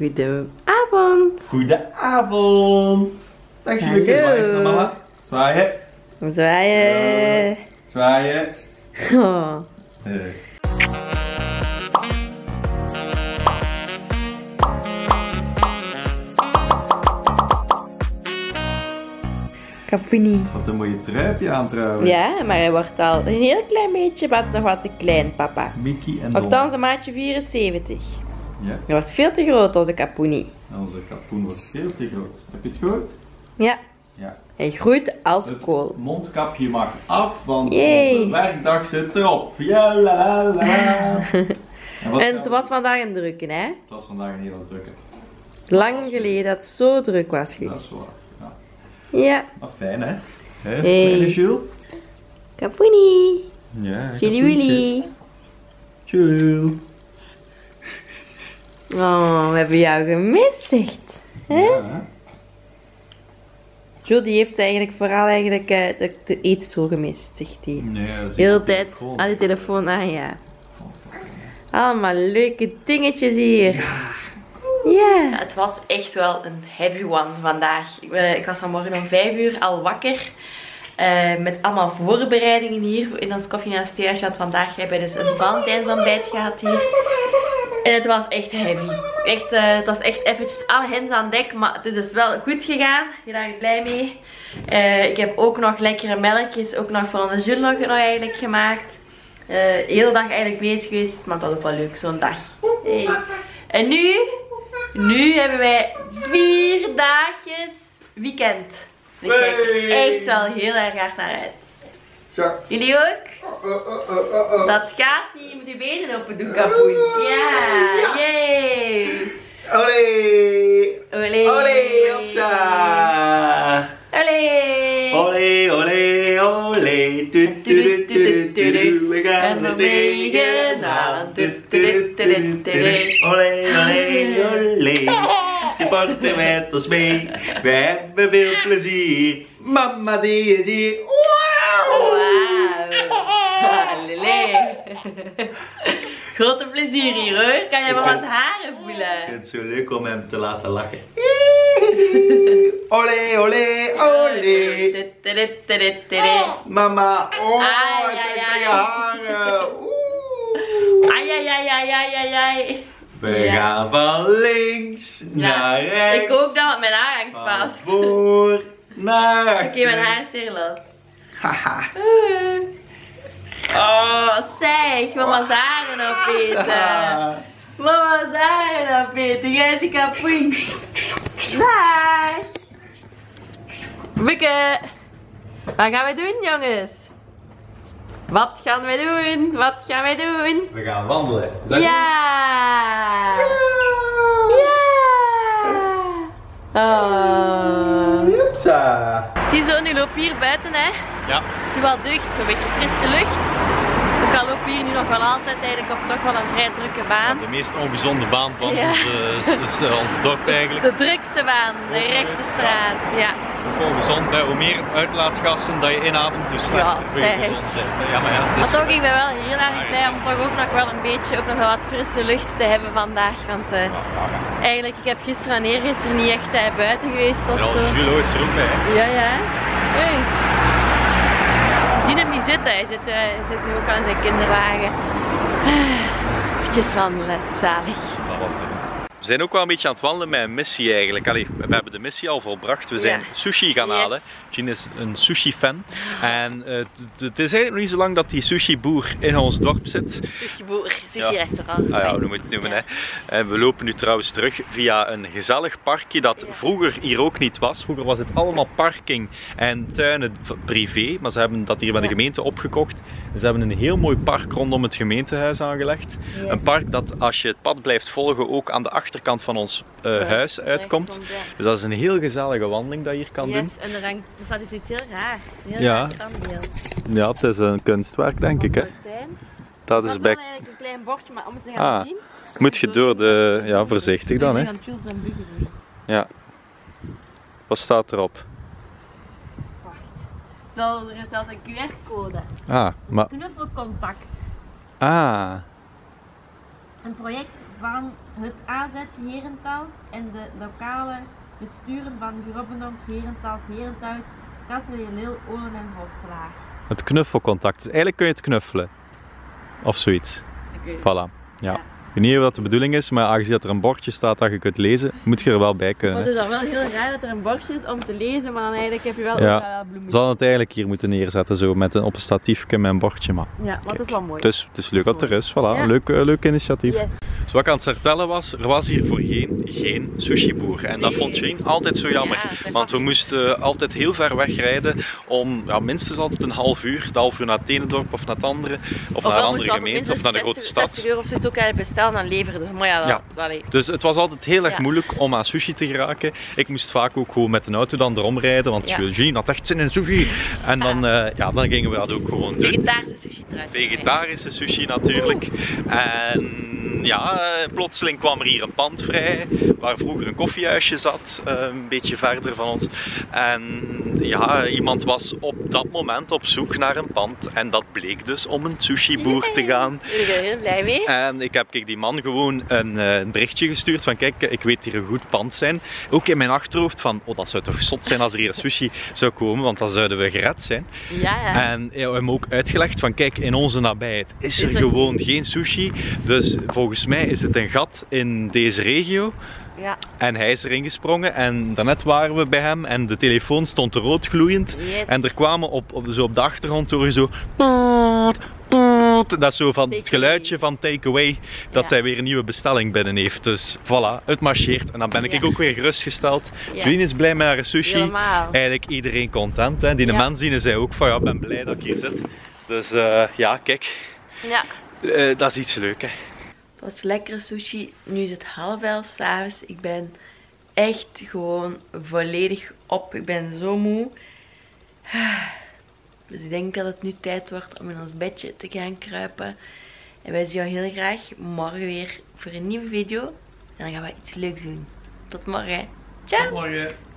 Goedenavond. Goedenavond. Zwaaien eens naar mama. Zwaaien. Zwaaien. Zwaaien. Oh. Wat een mooie trui heb je aan trouwens. Ja, maar hij wordt al een heel klein beetje wat, nog wat te klein, papa. Mickey en Donald. Althans, een maatje 74. Ja, wordt veel te groot, onze Capuni. onze kapoen was veel te groot. Heb je het gehoord? Ja, Ja. hij groeit als Het kool. mondkapje mag af, want Yay. onze werkdag zit erop. Ja la la la. En, het was vandaag een drukke, hè? Het was vandaag een hele drukke. Lang geleden dat het zo druk was Dat geweest. is waar. Ja. Ja, Maar fijn hè? Hè, Hey. kleine Jules? Capuni. Ja, Willy. Jules. Oh, we hebben jou gemist, echt. Hè? Ja, hè? Jo, die heeft eigenlijk vooral eigenlijk eh, de, de eetstoel gemist, zegt hij. Nee, dat is De hele de tijd telefoon. aan die telefoon, ah ja. Allemaal leuke dingetjes hier. Ja. Het was echt wel een heavy one vandaag. Ik, eh, ik was vanmorgen om 5 uur al wakker. eh, met allemaal voorbereidingen hier in ons koffie en theater. Want vandaag hebben we dus een Valentijnsontbijt gehad hier. En het was echt heavy. Echt, eh, het was echt eventjes alle hens aan dek. Maar het is dus wel goed gegaan. Ben daar blij mee. Eh, ik heb ook nog lekkere melkjes. Ook nog voor onze Jules nog, eigenlijk gemaakt. Eh, de hele dag eigenlijk bezig geweest. Maar dat was ook wel leuk, zo'n dag. Hey. En nu, nu hebben wij vier dagjes weekend. Ik kijk er Hey. echt wel heel erg hard naar uit. Zo. Jullie ook? Oh, oh, oh, oh, oh. Dat gaat niet. Je moet je benen open doen, kapoen. Ja, yay. Olé! Olé. Olé, opsa! Olé. Olé, olé, olé. Tu, tu, tu, tu. We gaan er tegenaan. Tu, tu, tu, tu. Olé, olé, olé. Er met ons mee. We hebben veel plezier. Mama die is hier. Grote plezier hier hoor. Kan wel wat haren Ik voelen? vind het zo leuk om hem te laten lachen. Olé, olé, olé. Mama, oh, ai. aan je haren. Ai, ai, ai, ai, ai, ai, ai. We Ja. gaan van links naar rechts. ik ook dan, want mijn haar hangt Van vast. Oké, voor naar achter. mijn haar is weer los. Haha. Oh, zeg, mama's haren opeten. Mama's haren opeten, jij is die kapoen. Dag. Wikke. Wat gaan we doen, jongens? Wat gaan wij doen? Wat gaan wij doen? We gaan wandelen. Zeg- Ja! Ja! Oh. Hupsa. Ziezo, nu we hier buiten, hè. Ja. Het is wel deugd, zo'n beetje frisse lucht. Ook al lopen hier nu nog wel altijd eigenlijk op toch wel een vrij drukke baan. De meest ongezonde baan van Ja. ons, dorp eigenlijk. De drukste baan, de rechte straat, ja. Ook ongezond, hè. hoe meer uitlaatgassen dat je inademt, hoe Ja, slechter voor je gezondheid. Ja, maar ja, het Maar toch, ik ben wel heel erg blij om toch ook nog wel een beetje ook nog wel wat frisse lucht te hebben vandaag. Want eh, Ja, ja, ja. eigenlijk, ik heb gisteren en eergisteren niet echt eh, buiten geweest of Ja, zo. Julo is er ook bij. hè. Ja, ja. Hey. Niet zitten. Hij zit, eh, hij zit nu ook aan zijn kinderwagen. Eventjes wandelen, zalig. Dat is wel wat, hè. We zijn ook wel een beetje aan het wandelen met een missie eigenlijk. Allee, we hebben de missie al volbracht. We zijn Ja. sushi gaan Yes. halen. Jean is een sushi fan. En eh, het- is eigenlijk nog niet zo lang dat die sushi boer in ons dorp zit. Sushi boer, sushi Ja. restaurant. Ah ja, hoe moet je het noemen hè. En we lopen nu trouwens terug via een gezellig parkje dat vroeger hier ook niet was. Vroeger was het allemaal parking en tuinen privé, maar ze hebben dat hier bij de gemeente opgekocht. Ze hebben een heel mooi park rondom het gemeentehuis aangelegd. Een park dat als je het pad blijft volgen ook aan de achterkant van ons eh, huis uitkomt. ja. Dus dat is een heel gezellige wandeling dat je hier kan doen. Yes, en er hangt, er staat iets heel raar. Een heel Ja. raar. Ja, het is een kunstwerk denk ik hè. Het? Dat is bij... eigenlijk een klein bordje, maar om het te gaan Ah, zien. Moet je door de... Ja, voorzichtig dan hè. Ja. Wat staat erop? Zo, er is zelfs een QR-code. 4 code. Ah, maar... Knuffelcontact. Ah. een project van het AZ Herentals en de lokale besturen van Grobbenok, Herentals, Herenthout, Kasseleel, Olen en Horselaar. Het knuffelcontact. Dus eigenlijk kun je het knuffelen. Of zoiets. Okay. Voilà. ja. Ik weet niet wat de bedoeling is, maar aangezien dat er een bordje staat dat je kunt lezen, moet je er wel bij kunnen. Maar het is dan wel heel raar dat er een bordje is om te lezen, maar dan eigenlijk heb je wel ja. bloemen. Zal het eigenlijk hier moeten neerzetten, zo met een, op een statiefje met een bordje. Maar, ja, maar het is wel mooi. Dus het is leuk dat, er is. Voilà, leuk, uh, leuk initiatief. Yes. Dus wat ik aan het vertellen was, er was hier voorheen geen sushi-boer. En dat vond Jane altijd zo jammer. want we moesten altijd heel ver wegrijden om ja, minstens altijd een half uur, een half uur naar het ene dorp of naar het andere, of, naar een andere gemeente of naar de grote stad. 60 euro of zo ook bestellen en leveren. Dus, maar ja, dat, ja. dus het was altijd heel erg moeilijk om aan sushi te geraken. Ik moest vaak ook gewoon met een auto dan erom rijden, want. Jean had echt zin in sushi. En dan, uh, ja, dan gingen we dat ook gewoon doen. Vegetarische sushi trouwens. Vegetarische sushi natuurlijk. En ja, plotseling kwam er hier een pand vrij, waar vroeger een koffiehuisje zat, eh, een beetje verder van ons. En ja, iemand was op dat moment op zoek naar een pand en dat bleek dus om een sushi-boer te gaan. Ik ben heel blij mee. En ik heb kijk, die man gewoon een, eh, een, berichtje gestuurd van kijk, ik weet hier een goed pand zijn. Ook in mijn achterhoofd van, oh dat zou toch zot zijn als er hier sushi zou komen, want dan zouden we gered zijn. Ja, ja. En ja, hem ook uitgelegd van kijk, in onze nabijheid is er, gewoon geen sushi, dus volgens mij is het een gat in deze regio. Ja. En hij is erin gesprongen en daarnet waren we bij hem en de telefoon stond rood gloeiend. En er kwamen op, op, zo op de achtergrond hoor je zo... Dat is zo van het geluidje van takeaway dat zij weer een nieuwe bestelling binnen heeft. Dus voilà, het marcheert. En dan ben ik ook weer gerustgesteld. Ja. is blij met haar sushi. Helemaal. Eigenlijk iedereen content. Hè. Die de man zien zei ook van ja, ik ben blij dat ik hier zit. Dus uh, ja, kijk. Ja. Uh, dat is iets leuk hè. Het was lekkere sushi. Nu is het half elf s'avonds. Ik ben echt gewoon volledig op. Ik ben zo moe. Dus ik denk dat het nu tijd wordt om in ons bedje te gaan kruipen. En wij zien jou heel graag morgen weer voor een nieuwe video. En dan gaan we iets leuks doen. Tot morgen. Ciao. Tot morgen.